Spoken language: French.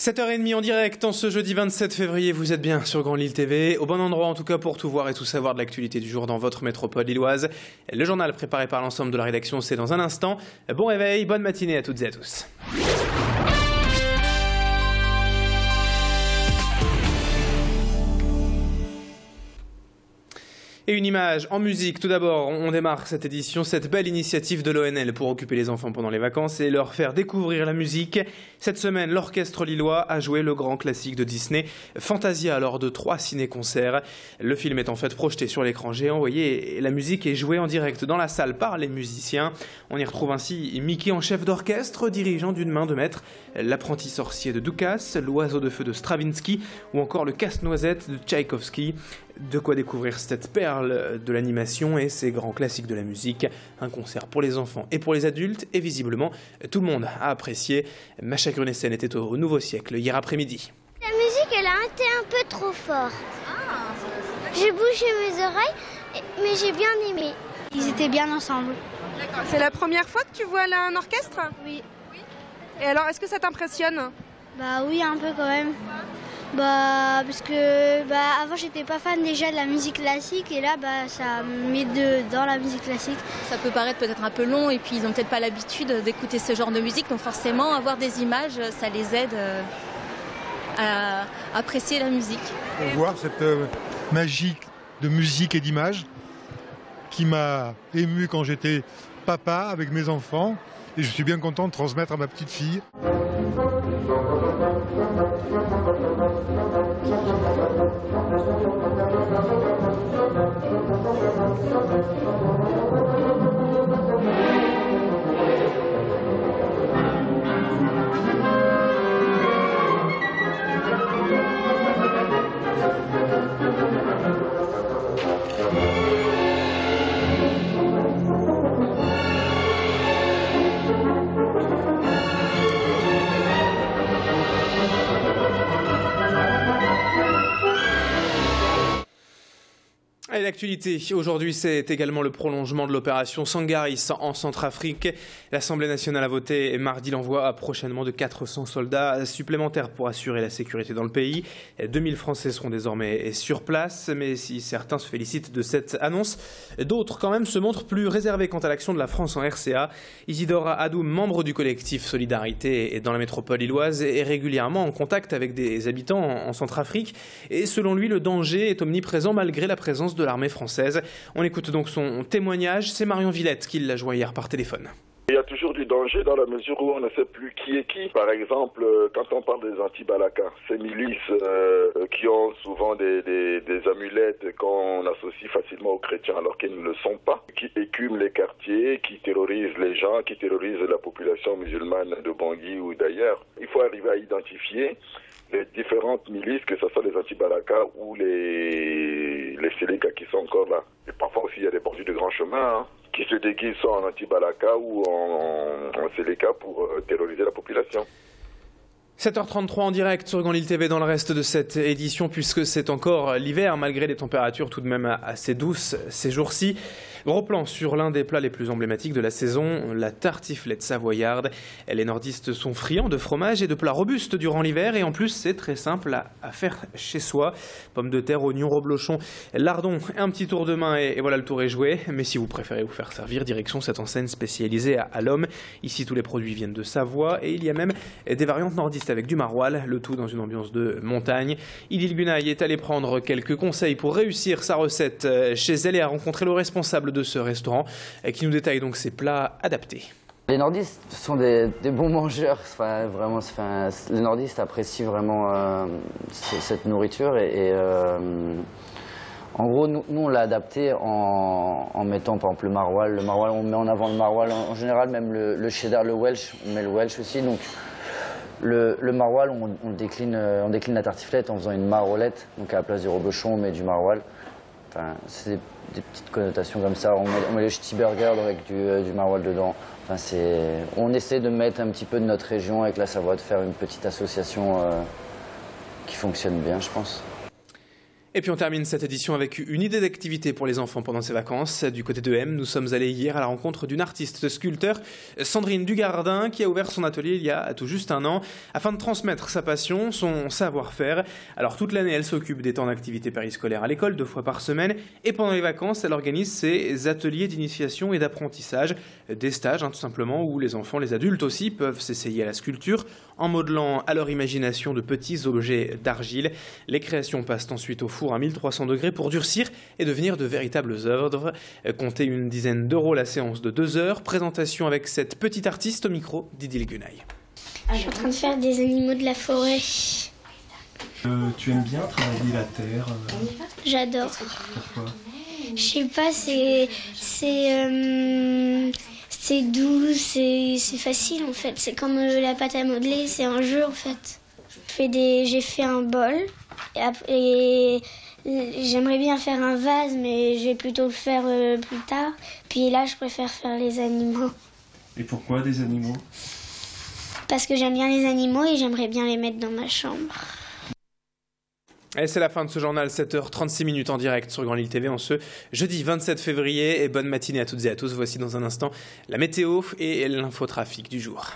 7h30 en direct en ce jeudi 27 février, vous êtes bien sur Grand Lille TV, au bon endroit en tout cas pour tout voir et tout savoir de l'actualité du jour dans votre métropole lilloise. Le journal préparé par l'ensemble de la rédaction, c'est dans un instant. Bon réveil, bonne matinée à toutes et à tous. Et une image en musique. Tout d'abord, on démarre cette édition, cette belle initiative de l'ONL pour occuper les enfants pendant les vacances et leur faire découvrir la musique. Cette semaine, l'orchestre lillois a joué le grand classique de Disney, Fantasia, lors de trois ciné-concerts. Le film est en fait projeté sur l'écran géant, vous voyez, et la musique est jouée en direct dans la salle par les musiciens. On y retrouve ainsi Mickey en chef d'orchestre, dirigeant d'une main de maître, l'apprenti sorcier de Dukas, l'oiseau de feu de Stravinsky ou encore le casse-noisette de Tchaïkovski. De quoi découvrir cette perle de l'animation et ces grands classiques de la musique. Un concert pour les enfants et pour les adultes et visiblement tout le monde a apprécié. Macha Grunessen était au Nouveau Siècle hier après-midi. La musique, elle a été un peu trop fort. J'ai bougé mes oreilles, mais j'ai bien aimé. Ils étaient bien ensemble. C'est la première fois que tu vois là un orchestre? Oui. Et alors, est-ce que ça t'impressionne? Bah oui, un peu quand même. Bah parce que bah avant j'étais pas fan déjà de la musique classique et là bah ça me met de, dans la musique classique. Ça peut paraître peut-être un peu long et puis ils n'ont peut-être pas l'habitude d'écouter ce genre de musique, donc forcément avoir des images, ça les aide euh, à apprécier la musique. Pour voir cette euh, magie de musique et d'image qui m'a ému quand j'étais papa avec mes enfants et je suis bien content de transmettre à ma petite fille. Et l'actualité aujourd'hui, c'est également le prolongement de l'opération Sangaris en Centrafrique. L'Assemblée nationale a voté mardi l'envoi prochainement de 400 soldats supplémentaires pour assurer la sécurité dans le pays. 2000 Français seront désormais sur place, mais si certains se félicitent de cette annonce, d'autres quand même se montrent plus réservés quant à l'action de la France en RCA. Isidore Adou, membre du collectif Solidarité dans la métropole illoise, est régulièrement en contact avec des habitants en Centrafrique. Et selon lui, le danger est omniprésent malgré la présence de l'armée française. On écoute donc son témoignage. C'est Marion Villette qui l'a joint hier par téléphone. Il y a toujours du danger dans la mesure où on ne sait plus qui est qui. Par exemple, quand on parle des anti-Balaka, ces milices euh, qui ont souvent des amulettes qu'on associe facilement aux chrétiens alors qu'ils ne le sont pas, qui écument les quartiers, qui terrorisent les gens, qui terrorisent la population musulmane de Bangui ou d'ailleurs. Il faut arriver à identifier les différentes milices, que ce soit les anti-Balaka ou les, les Séléka qui sont encore là. Et parfois aussi, il y a des bandits de grand chemin hein, qui se déguisent soit en anti-Balaka ou en, en, pour euh, terroriser la population. 7h33 en direct sur Grand Lille TV dans le reste de cette édition puisque c'est encore l'hiver malgré des températures tout de même assez douces ces jours-ci. Gros plan sur l'un des plats les plus emblématiques de la saison, la tartiflette savoyarde. Les nordistes sont friands de fromage et de plats robustes durant l'hiver et en plus c'est très simple à, faire chez soi. Pommes de terre, oignons, reblochons, lardons, un petit tour de main et, voilà le tour est joué. Mais si vous préférez vous faire servir, direction cette enseigne spécialisée à, à l'homme. Ici tous les produits viennent de Savoie et il y a même des variantes nordistes avec du maroilles, le tout dans une ambiance de montagne. Idil Gunaï est allé prendre quelques conseils pour réussir sa recette chez elle et a rencontré le responsable de ce restaurant qui nous détaille donc ses plats adaptés. Les nordistes sont des, bons mangeurs. Enfin, vraiment, les nordistes apprécient vraiment euh, cette nourriture et, et euh, en gros, nous, nous on l'a adapté en, mettant par exemple le maroilles. Le maroilles, on met en avant le maroilles en, général, même le, le, cheddar, le welsh, on met le welsh aussi. Donc le, le on, décline, on décline la tartiflette en faisant une marolette. Donc à la place du reblochon, on met du maroilles. C'est des, petites connotations comme ça. On met, on met les avec du, euh, du maroilles dedans. Enfin, on essaie de mettre un petit peu de notre région avec la Savoie, de faire une petite association euh, qui fonctionne bien, je pense. Et puis on termine cette édition avec une idée d'activité pour les enfants pendant ces vacances. Du côté de M, nous sommes allés hier à la rencontre d'une artiste sculpteur, Sandrine Dugardin, qui a ouvert son atelier il y a tout juste un an, afin de transmettre sa passion, son savoir-faire. Alors toute l'année, elle s'occupe des temps d'activité périscolaire à l'école, deux fois par semaine, et pendant les vacances, elle organise ses ateliers d'initiation et d'apprentissage, des stages hein, tout simplement, où les enfants, les adultes aussi, peuvent s'essayer à la sculpture, en modelant à leur imagination de petits objets d'argile. Les créations passent ensuite au à 1300 degrés pour durcir et devenir de véritables œuvres. Comptez une dizaine d'euros la séance de deux heures. Présentation avec cette petite artiste au micro d'Idil Gunaï. Je suis en train de faire des animaux de la forêt. Euh, tu aimes bien travailler la terre euh, J'adore. Pourquoi? Je sais pas, c'est c'est euh, c'est doux, c'est c'est facile en fait. C'est comme la pâte à modeler, c'est un jeu en fait. J'ai fait un bol et, j'aimerais bien faire un vase, mais je vais plutôt le faire euh, plus tard. Puis là, je préfère faire les animaux. Et pourquoi des animaux? Parce que j'aime bien les animaux et j'aimerais bien les mettre dans ma chambre. Et c'est la fin de ce journal, 7h36 minutes en direct sur Grand Lille TV en ce jeudi 27 février. Et bonne matinée à toutes et à tous. Voici dans un instant la météo et l'infotrafic du jour.